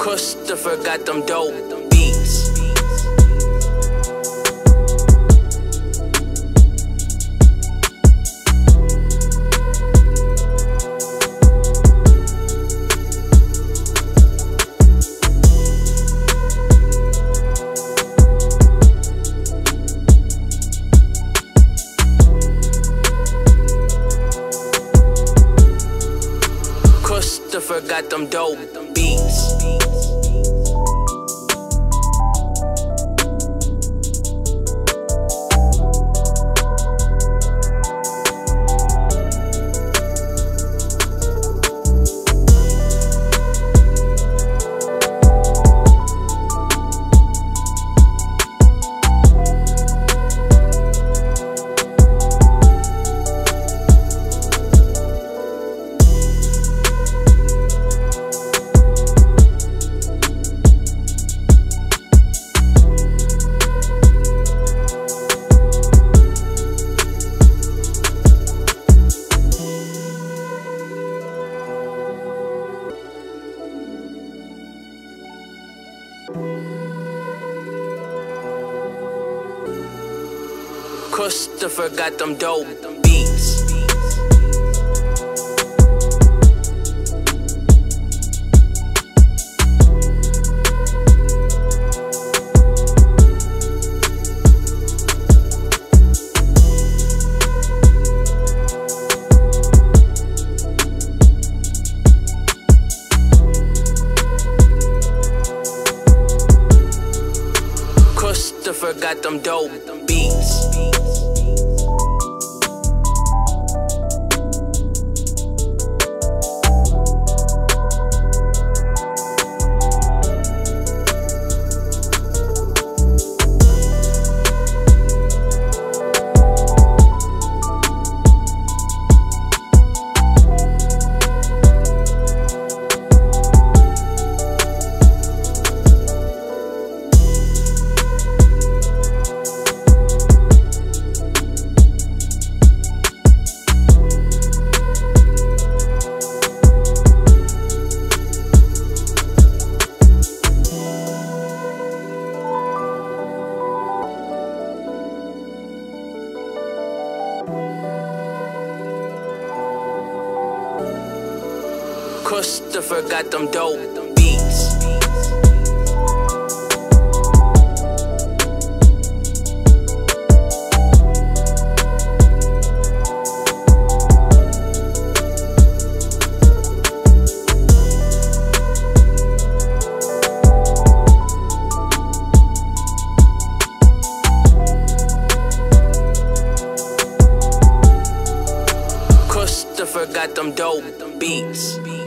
Krustofer got them dope beats. Krustofer got them dope beats. Krustofer got them dope beats. Krustofer got them dope beats. Krustofer got them dope beats. Krustofer got them dope beats.